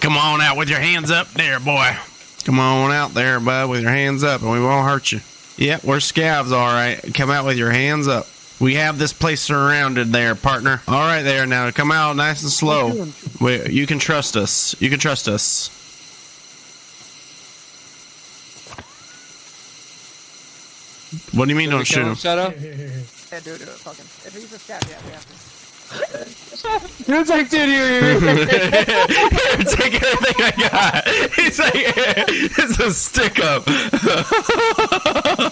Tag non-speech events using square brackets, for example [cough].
Come on out with your hands up there, boy. Come on out there, bud, with your hands up, and we won't hurt you. Yep, we're scavs, all right. Come out with your hands up. We have this place surrounded there, partner. All right, there. Now come out nice and slow. We, you can trust us. You can trust us. What do you mean don't shoot him? Shut up. Yeah, do it, do it. Fucking. If he's a scav, yeah, we have to. It's like, dude, here, [laughs] Take everything I got. He's like, [laughs] it's a stick up. [laughs]